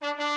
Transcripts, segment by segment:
앞에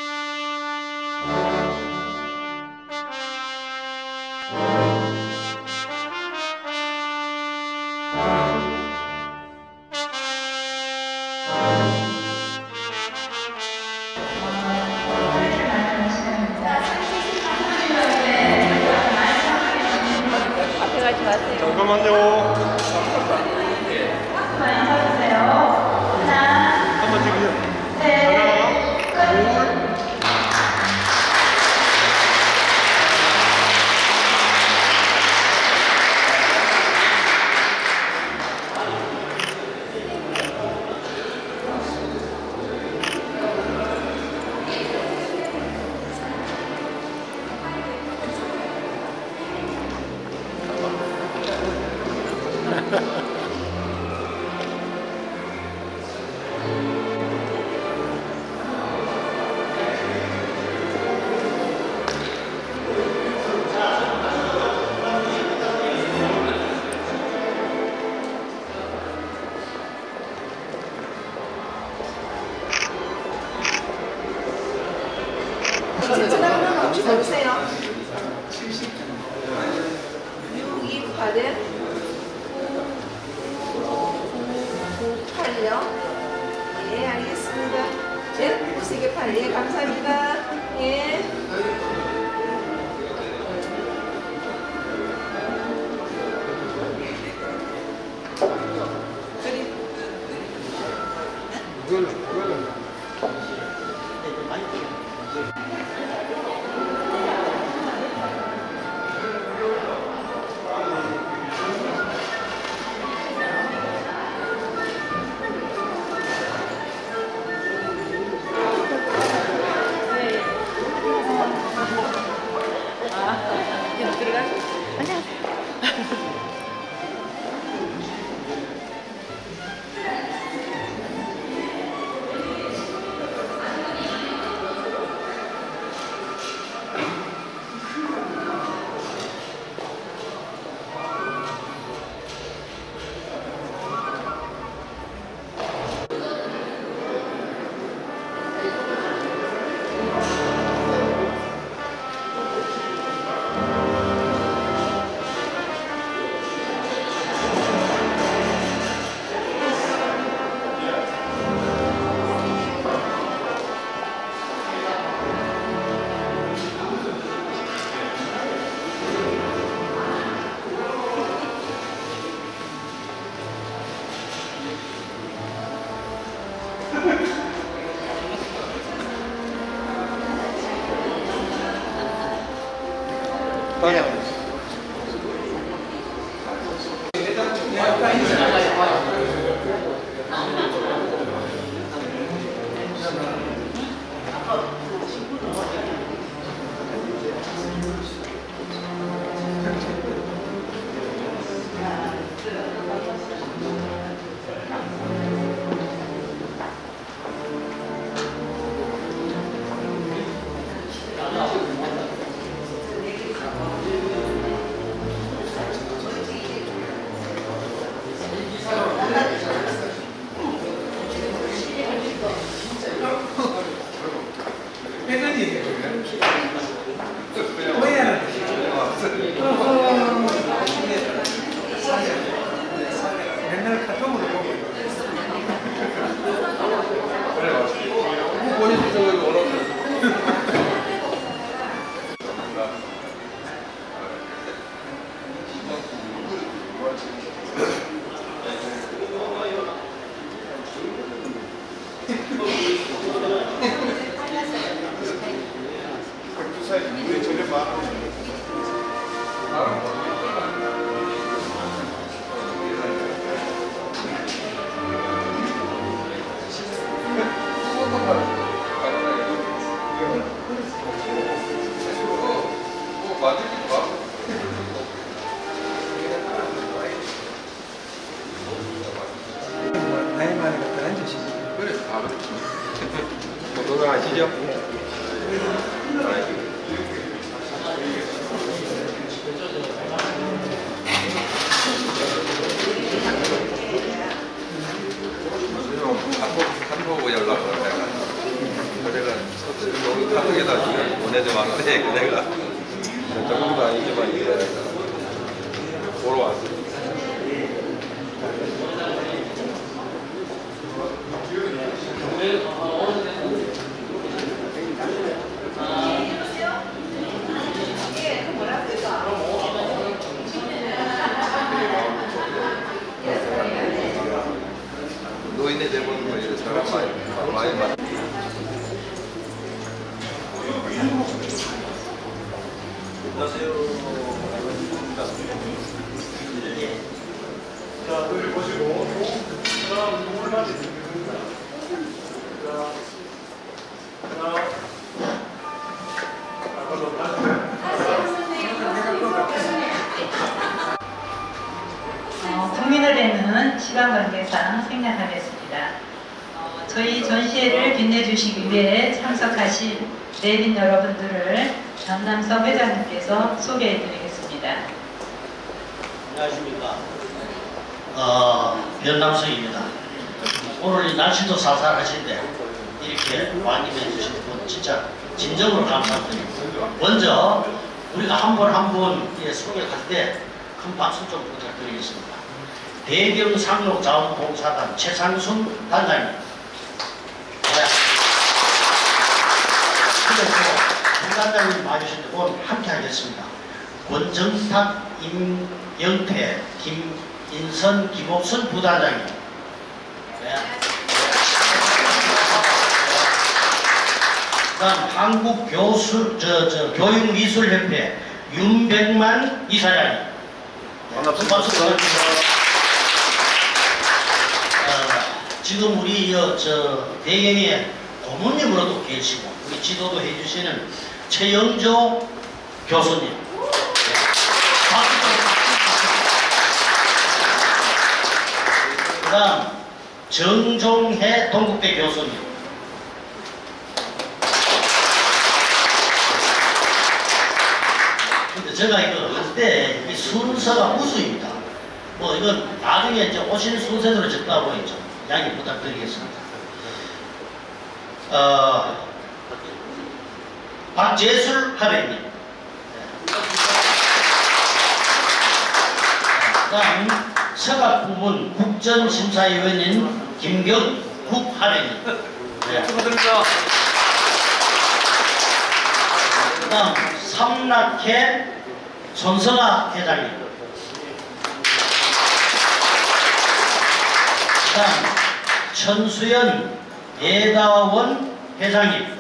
우리 저녁 봐. 뭐 뭐 건강하시죠? 한 보고 연락을 해가. 어제가 카톡에다 지금 보내줘봤는데 그 내가 조금도 아니지만 이게 보러 왔어. 노인네 대보는 거 이런 사람 많이 많이 많. 어, 국민을 뵙는 시간 관계상 생략하겠습니다. 어, 저희 전시회를 빛내주시기 위해 참석하신 내빈 여러분들을 전남서 회장님께서 소개해드리겠습니다. 안녕하십니까. 어, 변남성입니다. 오늘 이 날씨도 쌀쌀하신데 이렇게 완임해 주신 분 진짜 진정으로 감사드립니다. 우리가 한분한분 소개할 때 큰 박수 좀 부탁드리겠습니다. 대경 상록 자원봉사단 최상순 단장님. 네. 그리고 부단장님 와주신데 오늘 함께 하겠습니다. 권정탁, 임영태, 김인선, 김옥선 부단장님. 네. 그다음 한국 교수 저, 저 교육미술협회 윤백만 이사장님. 반갑습니다. 박수 부탁드립니다. 어, 지금 우리 여, 저 대경에 고모님으로도 계시고 우리 지도도 해주시는 최영조 교수님. 네. 박수 좀 그다음 정종혜 동국대 교수님. 근데 제가 이거 그때 이 순서가 우수입니다. 뭐 이건 나중에 이제 오시는 순서대로 적다 보니 좀 양해 부탁드리겠습니다. 어, 박재술 하배님. 그다음 서각 부문 국정심사위원인 김경국 하배님. 네. 축하드립니다. 그다음 삼락회 손성아 회장님. 그다음 천수연 예다원 회장님.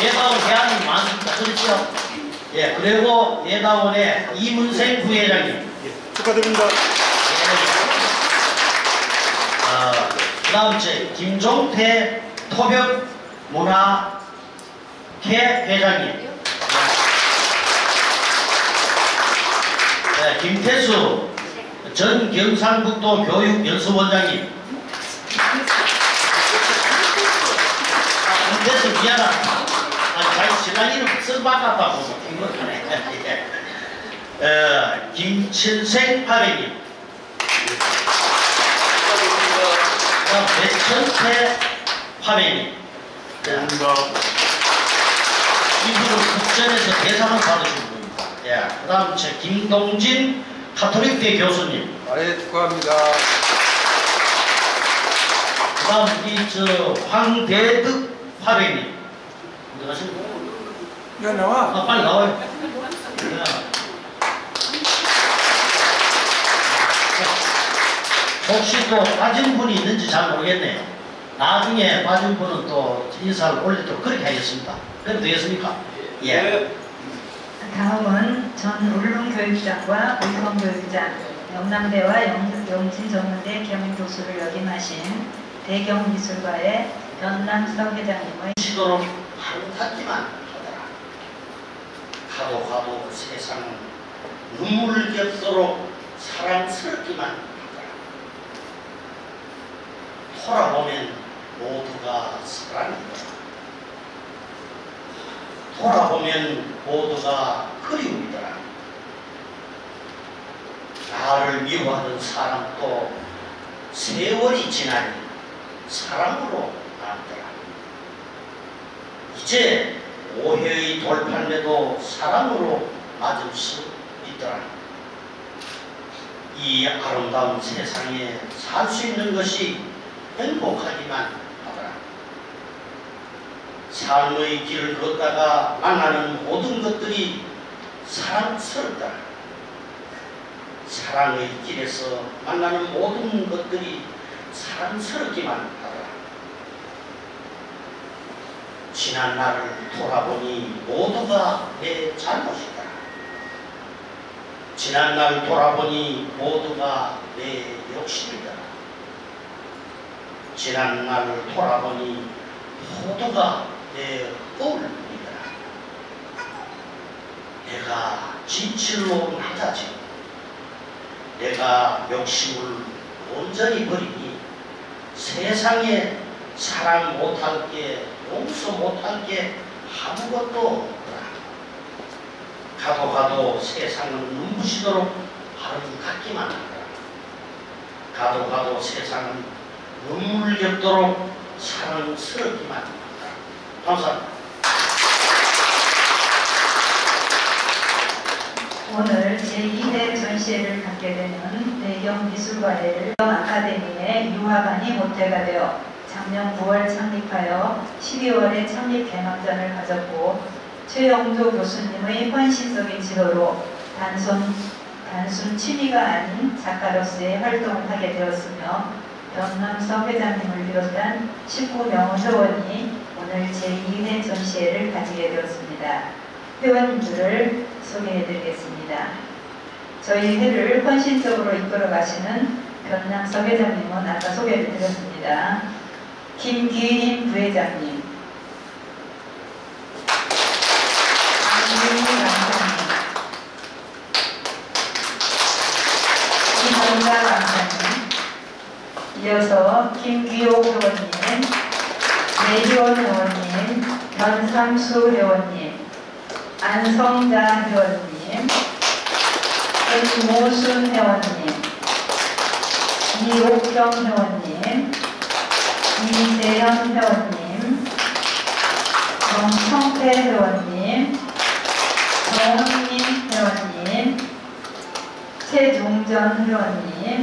예. 예다원 회장님 많습니다. 그렇죠? 예, 그리고 예다원의 이문생 부회장님. 축하드립니다. 어, 그 다음 제 김종태 토벽 문화 회 회장님. 네, 김태수 전 경상북도 교육연수원장님. 김태수 미안하다. 자기 신랑 이름 쓱 바꿨다고 이거하네. 어, 김칠생. 그다음 배천태 화면이 이분은 국전에서 대상을 받으신 분입니다. 예. 그 다음 제 김동진 카톨릭대 교수님. 아 예 축하합니다. 그 다음 우리 저 황대득 화면님. 어디 가십니까? 이거 나와. 아 빨리 나와요. 예. 혹시 또 빠진 분이 있는지 잘 모르겠네요. 나중에 빠진 분은 또 인사를 올리도록 그렇게 하겠습니다. 그럼 되겠습니까? 예. 다음은 전 울릉교육장과 의성교육장, 영남대와 영, 영진전문대 겸임교수를 역임하신 대경미술과의 변남석 회장님의 시도는 한탄기만 하더라. 가도 가도 세상은 눈물을 겹도록 사랑스럽기만 하더라. 돌아보면 모두가 사랑이더라. 돌아보면 모두가 그리움이더라. 나를 미워하는 사람도 세월이 지나니 사랑으로 나왔더라. 이제 오해의 돌팔매도 사랑으로 맞을 수 있더라. 이 아름다운 세상에 살 수 있는 것이 행복하기만 하더라. 삶의 길을 걷다가 만나는 모든 것들이 사랑스럽다. 사랑의 길에서 만나는 모든 것들이 사랑스럽기만 하더라. 지난 날을 돌아보니 모두가 내 잘못이다. 지난 날 돌아보니 모두가 내 욕심이다. 지난 날을 돌아보니 모두가 내 꼴뿐이다. 내가 진실로 낮아지 내가 욕심을 온전히 버리니 세상에 사랑 못할 게 용서 못할 게 아무것도 없더라. 가도 가도 세상은 눈부시도록 아름답기만 하더라. 가도 가도 세상은 눈물 겹도록 사랑스럽기만 하더라. 감사합니다. 오늘 제2회 전시회를 갖게 되는 대경미술과를 아카데미의 유화관이 모태가 되어 작년 9월 창립하여 12월에 창립 개막전을 가졌고 최영조 교수님의 헌신적인 지도로 단순, 단순 취미가 아닌 작가로서의 활동을 하게 되었으며 변남석 회장님을 비롯한 19명 회원이 오늘 제2회 전시회를 가지게 되었습니다. 회원님들을 소개해드리겠습니다. 저희 회를 헌신적으로 이끌어 가시는 변남석 회장님은 아까 소개를 드렸습니다. 김기인 부회장님, 이동자 강사님, 이어서 김기호 회원님, 내희원 회원님, 변상수 회원님, 안성자 회원님, 김모순 회원님, 이옥경 회원님, 이재현 회원님, 정성태 회원님, 정은민 회원님, 최종전 회원님,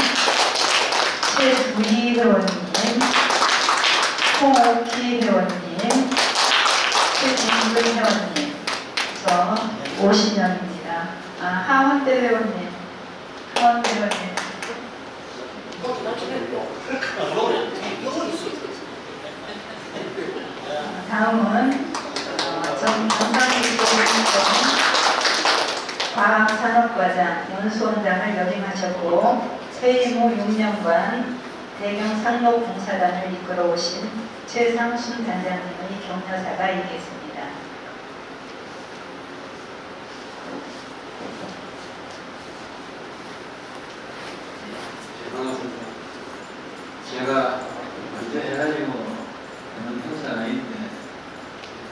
최두희 회원님, 홍옥희 회원님, 최진근 회원님, 그래서 50명입니다. 아, 하원대 회원님, 하원대 회원님. 다음은 어, 전 정상기술원점 과학산업과장 연수원장을 역임하셨고 세무 6년간 대경 상록봉사단을 이끌어 오신 최상순 단장님의 격려사가 있겠습니다. 반갑습니다. 제가 먼저 해가지고 그런 행사가 있는데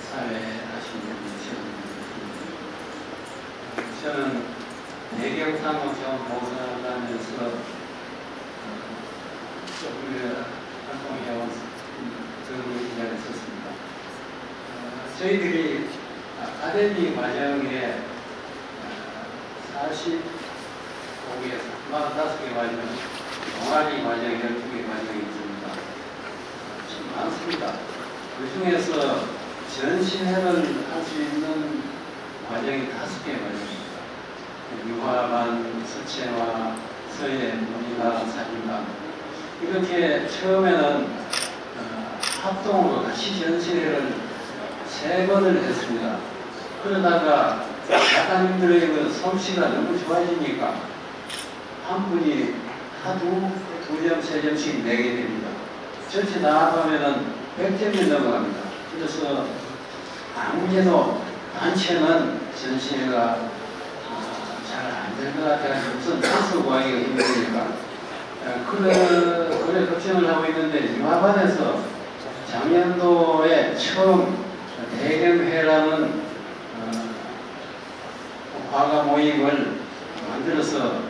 사회에 하시는 분이 시험을 저는 대경상업시험 보상하면서 조금 활동해온 그런 기간이 있었습니다. 어, 저희들이 아카데미 과정에 45개에서 45개 과정 동아리 과정 12개 과정이 있습니다. 참 많습니다. 그 중에서 전시회를 할 수 있는 과정이 5개 과정입니다. 유화관, 서체화, 서예, 문의관, 사진관 이렇게 처음에는 어, 합동으로 다시 전시회를 세 번을 했습니다. 그러다가 작가님들의 그 솜씨가 너무 좋아지니까 한 분이 하루 두 점, 세 점씩 내게 됩니다. 전체 나가면은 100점이 넘어갑니다. 그래서 아무래도 단체는 전시회가 어, 잘안 될 것 같아서 우선 단수 구하기가 힘드니까 어, 그래, 그래 걱정을 하고 있는데 유학원에서 작년도에 처음 대경회라는 어, 화가 모임을 만들어서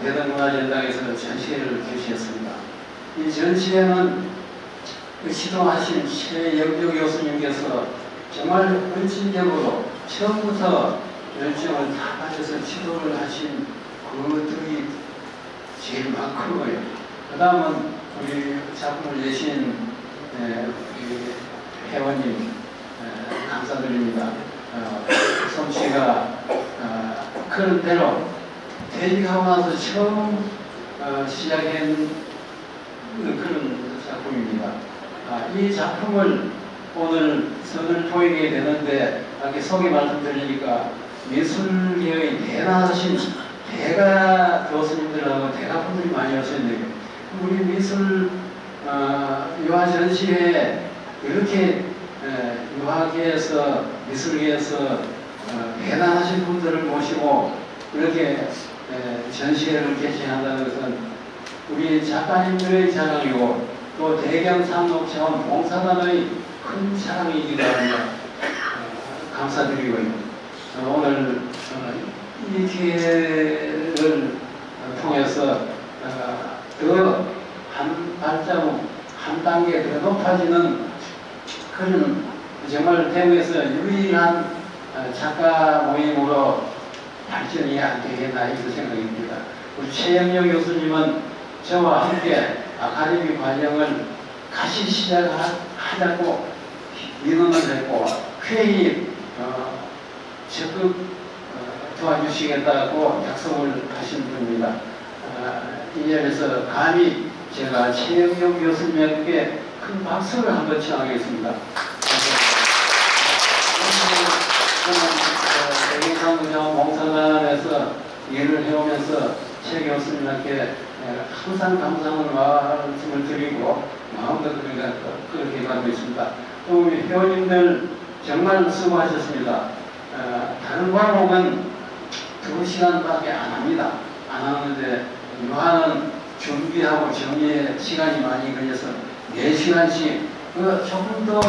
대덕문화전당에서 전시회를 개시했습니다. 이 전시회는 그 지도하신 최영조 교수님께서 정말 헌신적으로 처음부터 열정을 다 가져서 지도를 하신 그것들이 제일 많고요. 그 다음은 우리 작품을 내신 회원님 에, 감사드립니다. 어, 솜씨가 어, 그런 대로 퇴직하고 나서 처음 어, 시작한 그런 작품입니다. 아, 이 작품을 오늘 선을 보이게 되는데 이렇게 소개 말씀드리니까 미술계의 대단하신 대가 교수님들하고 대가 분들이 많이 오셨네요. 우리 미술 어, 유화 전시회에 이렇게 에, 유화계에서 미술계에서 어, 대단하신 분들을 모시고 이렇게 에, 전시회를 개최한다는 것은 우리 작가님들의 자랑이고 또 대경상록체험 봉사단의 큰 자랑이기도 합니다. 어, 감사드리고요. 어, 오늘 어, 이 기회를 어, 통해서 어, 더 한 발자국 한 단계 더 높아지는 그런 정말 대구에서 유일한 어, 작가 모임으로 발전이 안 되겠나 이런 생각이 듭니다. 우리 최영영 교수님은 저와 함께 아카데미 과정을 같이 시작하자고 민원을 했고 회의 어, 적극 어, 도와주시겠다고 약속을 하신 분입니다. 어, 이 자리에서 감히 제가 최영영 교수님에게 큰 박수를 한번 청하겠습니다. 봉사단에서 일을 해오면서 최 교수님께 에, 항상 감사의 말씀을 드리고 그러니까 그렇게 받고 있습니다. 또 우리 회원님들 정말 수고하셨습니다. 어, 다른 과목은 두 시간밖에 안 합니다. 안 하는데 유한은 준비하고 정리에 시간이 많이 걸려서 네 시간씩 그 조금 더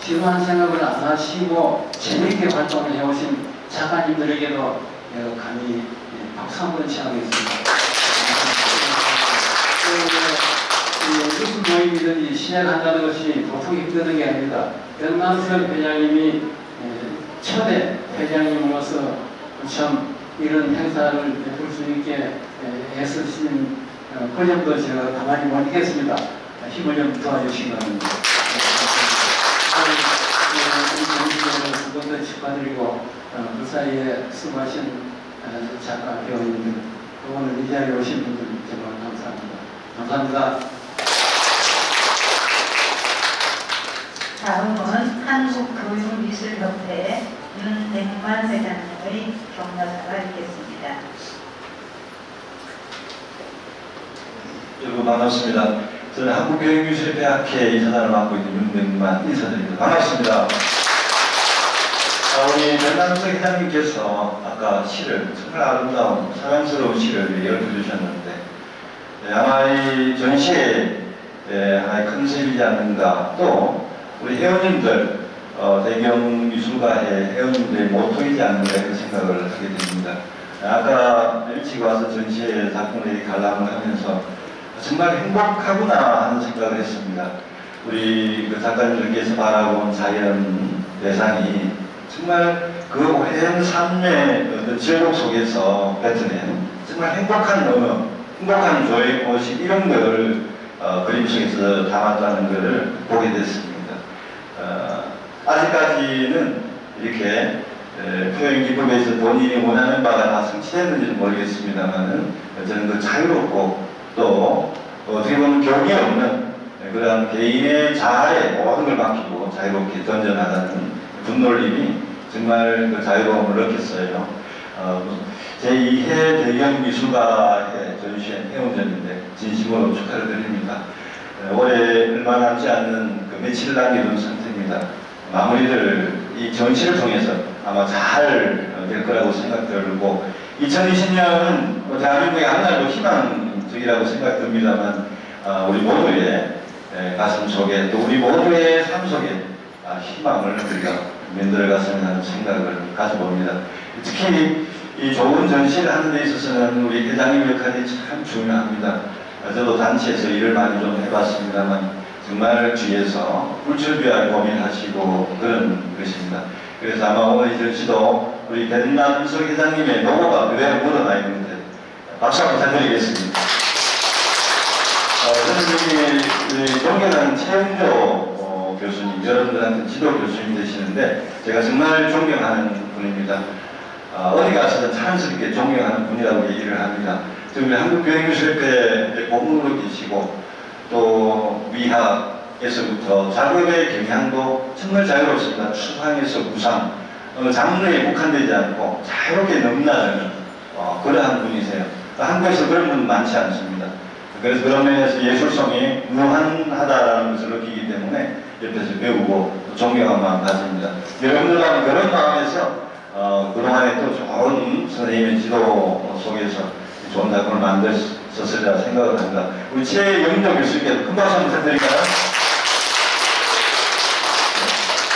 지루한 생각을 안 하시고 재미있게 활동을 해오신 작가님들에게도 어, 감히 예, 박수 한번 청하겠습니다. 그 무슨 모임이든지 시작한다는 것이 보통 힘드는 게 아닙니다. 변만석 회장님이 에, 초대 회장님으로서 참 이런 행사를 베풀 수 있게 에, 애쓰신 어, 그 점도 제가 가만히 못 있겠습니다. 힘을 좀 도와주시기 바랍니다. 두번더 축하드리고 어, 그 사이에 수고하신 어, 작가 배우님들 또 오늘 이 자리에 오신 분들 정말 감사합니다. 감사합니다. 다음은 한국교육미술협회 윤백만 회장님의 격려사가 있겠습니다. 여러분 반갑습니다. 저는 한국교육미술협회 학회 이사단을 맡고 있는 윤백만 인사드립니다. 반갑습니다. 아, 우리 변남석 회장님께서 아까 시를 정말 아름다운 사랑스러운 시를 읽어주셨는데 네, 아마 이 전시의 네, 하나의 컨셉이지 않는가 또 우리 회원님들 어, 대경 미술가의 회원님들의 모토이지 않는가 이런 생각을 하게 됩니다. 아까 일찍 와서 전시회 작품을 관람을 하면서 정말 행복하구나 하는 생각을 했습니다. 우리 그 작가님들께서 바라본 자연 대상이 정말 그 오랜 삶의 어떤 즐거움 속에서 뱉어낸 정말 행복한 언어, 행복한 조의 모습 이런 걸 어, 그림 속에서 담았다는 것을 보게 됐습니다. 어, 아직까지는 이렇게 에, 표현 기법에서 본인이 원하는 바가 다 성취됐는지는 모르겠습니다만은 저는 그 자유롭고 또 어떻게 보면 격이 없는 그런 개인의 자아에 모든 걸 맡기고 자유롭게 던져나가는 분놀림이 정말 그 자유로움을 느꼈어요. 어, 제2회 대경 미술가의 전시회 회원전인데 진심으로 축하를 드립니다. 어, 올해 얼마 남지 않는 그 며칠 남겨둔 상태입니다. 마무리를 이 전시를 통해서 아마 잘 될 거라고 생각들고 2020년은 뭐 대한민국의 하나도 희망 적이라고 생각됩니다만 어, 우리 모두의 에, 가슴 속에 또 우리 모두의 삶 속에 아, 희망을 우리가 만들어갔으면 하는 생각을 가져봅니다. 특히 이 좋은 전시를 하는 데 있어서는 우리 회장님 역할이 참 중요합니다. 어, 저도 단체에서 일을 많이 좀 해봤습니다만 정말 주위에서 불철주야 고민하시고 그런 것입니다. 그래서 아마 오늘 이 전시도 우리 변남석 회장님의 노고가 그대로 묻어나 있는데 박수 한번 부탁드리겠습니다. 어, 이 존경하는 최영조 어, 교수님, 여러분들한테 지도 교수님 되시는데 제가 정말 존경하는 분입니다. 아, 어디 가서든 자연스럽게 존경하는 분이라고 얘기를 합니다. 지금 한국교육교실협회 고문으로 계시고 또 위학에서부터 작업의 경향도 정말 자유롭습니다. 추상에서 무상, 어, 장르에 국한되지 않고 자유롭게 넘나드는 어, 그러한 분이세요. 한국에서 그런 분 많지 않습니다. 그래서 그런 면에서 예술성이 무한하다라는 것을 느끼기 때문에 옆에서 배우고 존경한 마음 가집니다. 여러분들과 그런 마음에서 어, 그동안에 또 좋은 선생님의 지도 속에서 좋은 작품을 만들었으리라 생각을 합니다. 우리 최영정 교수님께서 큰 박수 한번 부탁드릴까요? 네.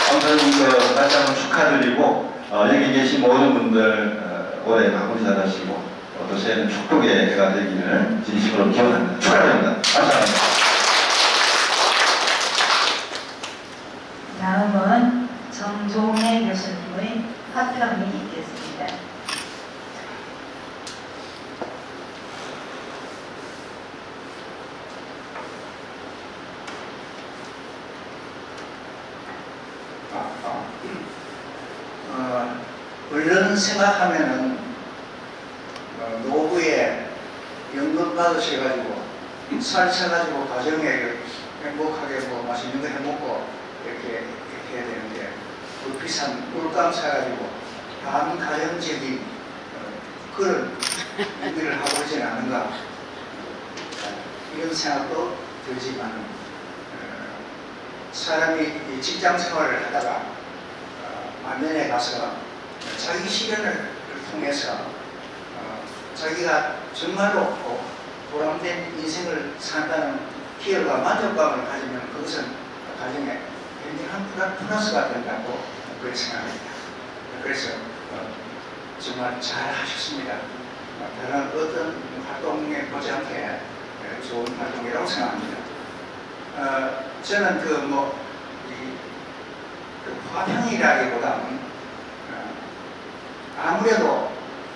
아무튼 그 다시 한번 축하드리고 어, 여기 계신 모든 분들 어, 올해 마무리 잘하시고 어, 또 새해는 축복의 해가 되기를 진심으로 기원합니다. 축하드립니다. 감사합니다. 다음은 정종혜 교수님의 화평이 있겠습니다. 어, 얼른 생각하면은 어, 노후에 연금 받으셔가지고 살쳐가지고 가정에 행복하게 뭐 맛있는 거 해먹고 이렇게, 이렇게 해야 되는데 그 비싼 물감 사가지고 한 가정적인 어, 그런 일을 하고 있지는 않은가. 어, 이런 생각도 들지만 어, 사람이 이 직장 생활을 하다가 어, 만년에 가서 자기 실현을 통해서 어, 자기가 정말로 어, 보람된 인생을 산다는 기여가 만족감을 가지면 그것은 가정에 굉장한 플러스가 된다고 그렇게 생각합니다. 그래서 어, 정말 잘 하셨습니다. 어, 다른 어떤 활동에 못지않게 어, 좋은 활동이라고 생각합니다. 어, 저는 그뭐 그 화평이라기보다는 어, 아무래도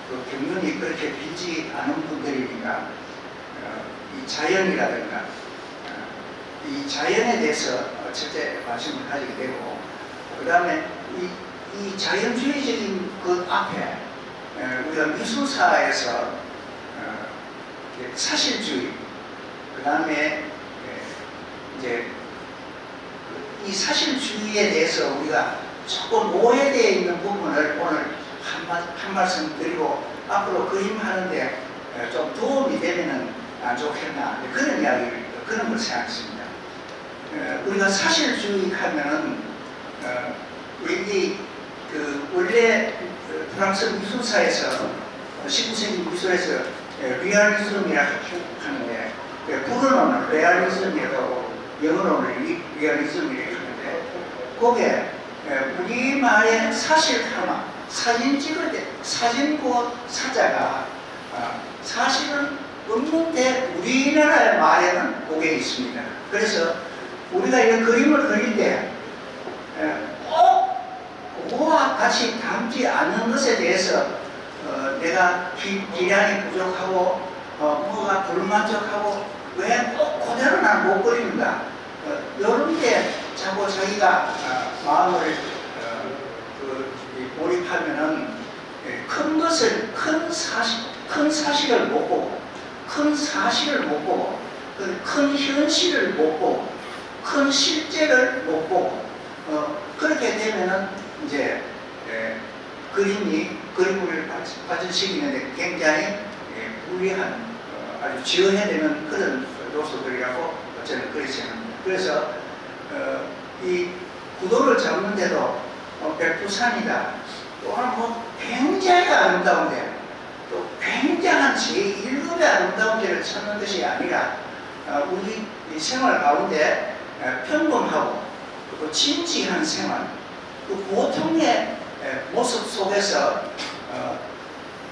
그 경륜이 그렇게 길지 않은 분들이니까 어, 이 자연이라든가 어, 이 자연에 대해서 어, 첫째 관심을 가지게 되고 그 다음에 이, 이 자연주의적인 그 앞에 어, 우리가 미술사에서 어, 사실주의 그 다음에 이제 이 사실주의에 대해서 우리가 조금 오해되어 있는 부분을 오늘 한, 말, 한 말씀 드리고 앞으로 그림하는데 어, 좀 도움이 되면은 안 좋겠나 그런 이야기를 그런 걸 생각했습니다. 어, 우리가 사실주의 하면은 어, 여기 그 원래 그 프랑스 미술사에서 19세기 미술에서 에, 리얼리즘이라 하는데 그 불어는 réalisme이라고 영어로는 리- 리얼리즘이라고 하는데 그게 에, 우리말의 사실 하나 사진 찍을 때 사진 그 사자가 어, 사실은 없는데 우리나라의 말에는 그게 있습니다. 그래서 우리가 이런 그림을 그릴 때 에, 꼭 그거와 같이 닮지 않는 것에 대해서 어, 내가 기, 기량이 부족하고 어, 뭐가 불만족하고 왜 꼭 그대로 난못 그리는가 어, 이런 게 자꾸 자기가 어, 마음을 어, 그, 이 몰입하면은 예, 큰 것을 큰 사실 큰 사실을 못 보고 큰 사실을 못 보고 그큰 현실을 못 보고 큰 실제를 못 보고 어, 그렇게 되면은 이제 예, 그림이 그림을 빠져시키는데 굉장히 예, 불리한 어, 아주 지어야 되는 그런 요소들이라고 저는 그렇게 생각합니다. 그래서 어, 이 구도를 잡는데도 어, 백두산이다. 또한 뭐 굉장히 아름다운데 또 굉장한 제1급의 아름다운 데를 찾는 것이 아니라 어, 우리 이 생활 가운데 어, 평범하고 또 진지한 생활 그 보통의 에, 모습 속에서 어,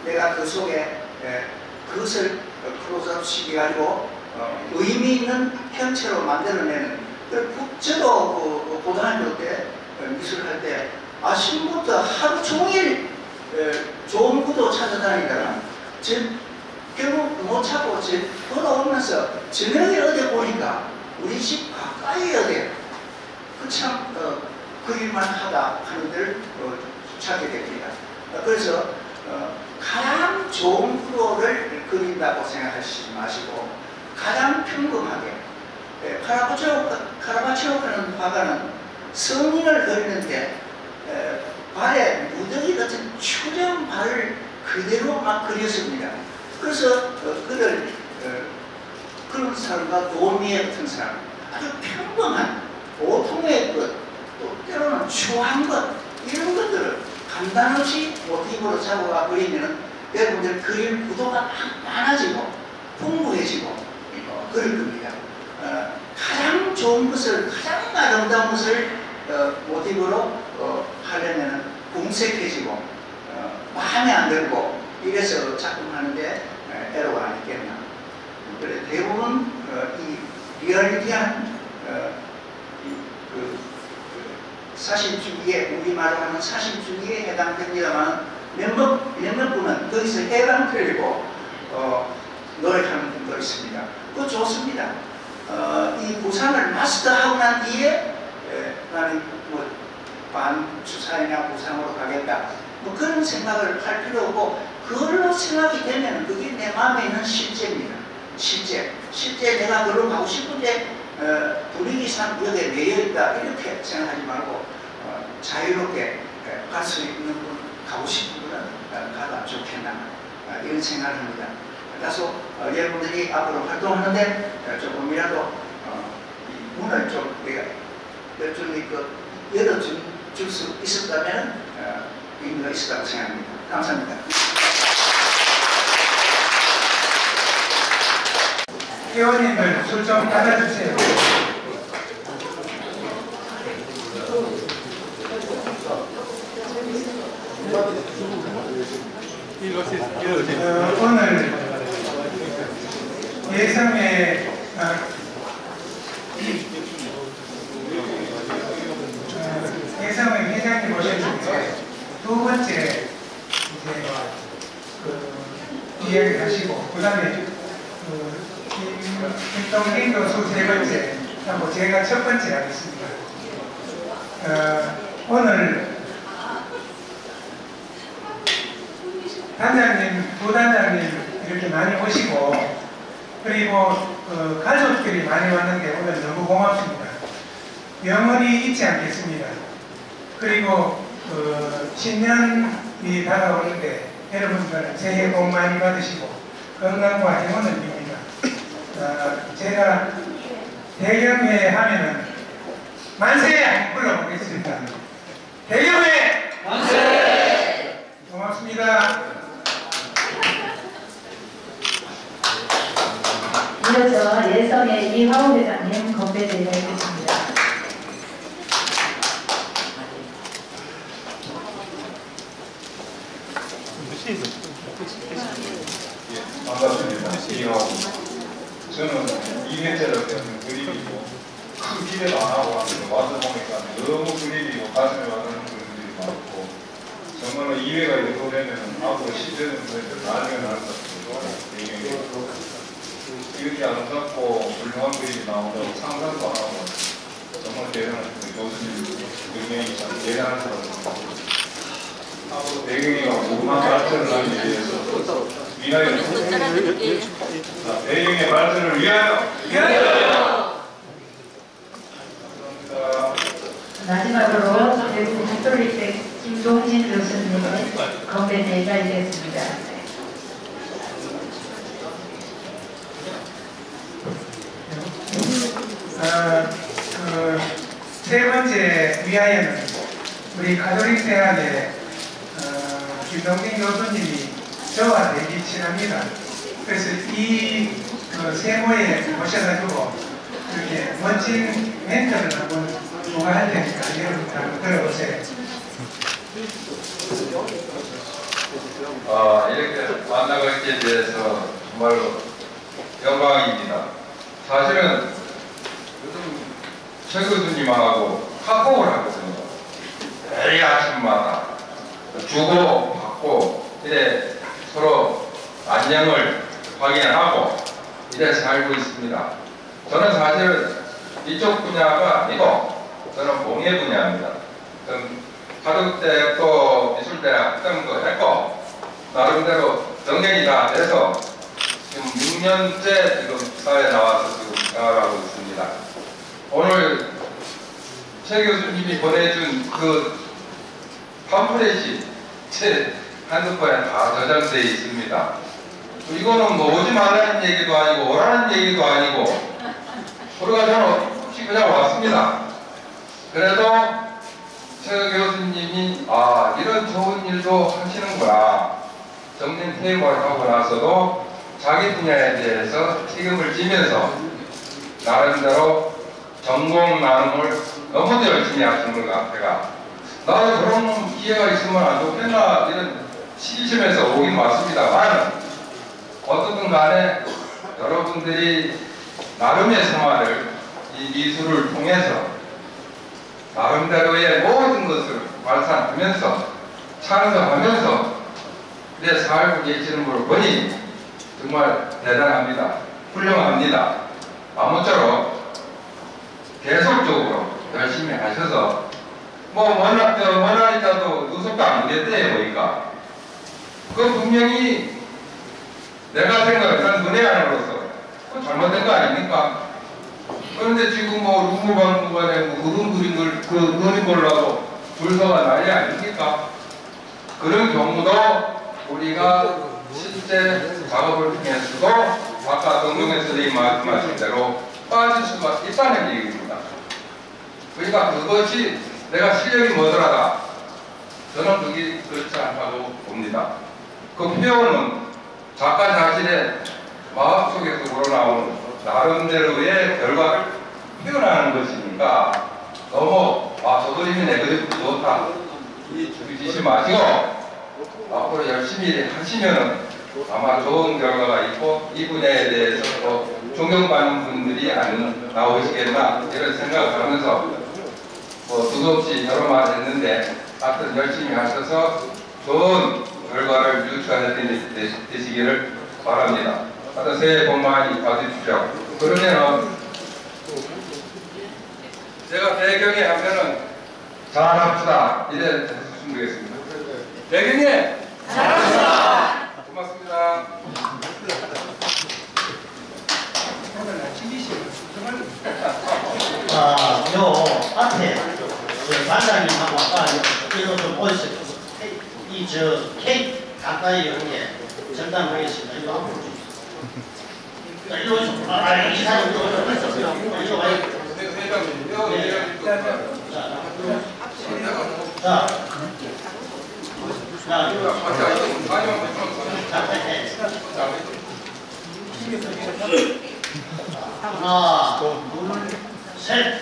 내가 그 속에 에, 그것을 클로즈업 시켜가지고 어, 의미 있는 형체로 만들어내는 저도 그, 그 고등학교 때 어, 미술을 할때 아침부터 하루 종일 에, 좋은 구도 찾아다니다가 저, 결국 못 찾고 저, 돌아오면서 저녁에 어디 보니까 우리 집 가까이 어디 그참 어, 그 일만 하다 하는 데를 어, 찾게 됩니다. 어, 그래서 어, 가장 좋은 구도를 그린다고 생각하시지 마시고 가장 평범하게 예, 카라바초프, 카라바초프는 화가는 성인을 그리는데 에, 발에 무더기 같은 추정 발을 그대로 막 그렸습니다. 그래서 어, 그를 어, 그런 사람과 도미의 같은 사람 아주 평범한 보통의 것, 또 때로는 추한 것 이런 것들을 간단없이 모티브로 잡아가 그리면 여러분들 그릴 구도가 막 많아지고 풍부해지고 어, 그럴 겁니다. 어, 가장 좋은 것을 가장 아름다운 것을 어, 모티브로 어, 하려면 궁색해지고 어, 마음에 안 들고 이래서 작품하는데 어, 애로가 아니겠나. 그래 대부분 어, 이 리얼리티한 어, 이, 그, 그 사실주의에 우리말로 하는 사실주의에 해당됩니다만 몇몇 몇몇 분은 거기서 해방되려고 어, 노력하는 분도 있습니다. 그거 좋습니다. 어, 이 부상을 마스터하고 난 뒤에 에, 나는 뭐 반주사이나 부상으로 가겠다. 뭐 그런 생각을 할 필요 없고 그걸로 생각이 되면 그게 내 마음에 있는 실제입니다. 실제. 실제 내가 그걸로 가고 싶은데 어, 분위기상 여기에 매여 있다 이렇게 생각하지 말고 어, 자유롭게 갈 수 있는 분 가고 싶은 분은 어, 가도 좋겠나 어, 이런 생각을 합니다. 그래서 어, 여러분들이 앞으로 활동하는데 어, 조금이라도 어, 이 문을 좀 우리가 열줄이 그 열어 줄 수 있었다면 어, 의미가 있었다고 생각합니다. 감사합니다. 회원님들 술 좀 받아주세요. 어, 오늘 어, 어, 예성의 회장님 오셨는데 두 번째 이제 그 이야기 하시고 그 다음에 그 김- 김동진 교수 세 번째 하고 제가 첫 번째 하겠습니다. 어, 오늘 단장님, 부단장님 이렇게 많이 오시고 그리고 어, 가족들이 많이 왔는데 오늘 너무 고맙습니다. 영원히 잊지 않겠습니다. 그리고 어, 신년이 다가오는데 여러분들 새해 복 많이 받으시고 건강과 행운을 빕니다. 어, 제가 대경회 하면은 만세 한번 불러보겠습니다. 대경회 만세! 고맙습니다. 이어서 예성의 이화우 회장님 건배. 반갑습니다. 이하고 저는 2회째를 배우는 그림이고 큰 기대도 안 하고 왔는데 와서 보니까 너무 그림이고 가슴에 와닿는 그림들이 많고 정말로 2회가 이렇게 되면 앞으로 10회는 그래도 나중에 나올 것 같아요. 배경이. 이렇게 아름답고 훌륭한 그림이 나온다고 상상도 안 하고 정말 대단한 우리 교수님 능력이 참 대단한 사람입니다. 앞으로 무궁한 발전을 하기 위해서 위하여 자, 배경의 발전을 위하여 감사합니다. 마지막으로 대구 가톨릭대 김동진 교수님의 건배 대회가 있겠습니다. 어, 그, 세 번째 위하여는 우리 가톨릭 대학의 어, 김동진 교수님이 저와 되게 친합니다. 그래서 이 그, 세모에 모셔가지고 이렇게 멋진 멘트를 한번 부과할 테니까 여러분들 한번 들어보세요. 아, 이렇게 만나고 있게 돼서 정말로 영광입니다. 사실은 요즘 최 교수님하고 카톡을 하거든요. 매일 아침마다 주고 받고 이래 서로 안녕을 확인하고 이래 살고 있습니다. 저는 사실 이쪽 분야가 아니고 저는 공예 분야입니다. 좀 가덕대학도 미술대학 등도 했고 나름대로 정년이 다 돼서 지금 6년째 지금 사회에 나와서 지금 생활을 하고 있습니다. 오늘 최 교수님이 보내준 그 팜플렛이 제 핸드폰에 다 저장되어 있습니다. 이거는 뭐 오지 말라는 얘기도 아니고 오라는 얘기도 아니고 우리가 저는 혹시 그냥 왔습니다. 그래도 최 교수님이 아 이런 좋은 일도 하시는구나 정년 퇴임을 하고 나서도 자기 분야에 대해서 책임을 지면서 나름대로 전공 나눔을 너무 열심히 하시는 것 같아요. 나도 그런 기회가 있으면 안 좋겠나 이런 시기심에서 오긴 왔습니다만 어떻든 간에 여러분들이 나름의 생활을 이 미술을 통해서 나름대로의 모든 것을 발산하면서 창조하면서 내 살고 계시는 걸 보니 정말 대단합니다. 훌륭합니다. 아무쪼록 계속적으로 열심히 하셔서 뭐 워낙 저 원하니까도 누석도 안 되겠대요 보니까 그 분명히 내가 생각한 문외한으로서 그 잘못된 거 아닙니까? 그런데 지금 뭐 루무방구간에 뭐 그림 그린 걸, 그 그림 보려고 줄 서가 난리 아닙니까? 그런 경우도 우리가 실제 작업을 통해서도 아까 동동현 선생님 말씀하신 대로 빠질 수가 있다는 얘기입니다. 그러니까 그것이 내가 실력이 뭐더라다. 저는 그게 그렇지 않다고 봅니다. 그 표현은 작가 자신의 마음속에서 우러나오는 나름대로의 결과를 표현하는 것이니까 너무 아, 저 그림이 내 그림 좋다. 죽이지 마시고 앞으로 열심히 하시면 아마 좋은 결과가 있고 이 분야에 대해서 또 존경받는 분들이 안 나오시겠나 이런 생각을 하면서 뭐 두서없이 여러 말 했는데 하여튼 열심히 하셔서 좋은 유추하시기를 바랍니다. 하여튼 새해 복 많이 받으십시오. 그러면은 제가 배경에 하면은 잘합시다 이래 했으면 되겠습니다. 배경에 잘합시다. 고맙습니다. 아, 요 앞에 그 반장님하고 아까 이거 좀 보여주세요. 이저 케이크 가까이 이렇게 전담하겠습니다. 이거 앞으로. 자, 이리 오세요. 아, 아, 이 사람 이리 오세요. 이리 와요. 자, 자, 자, 하나, 둘, 셋.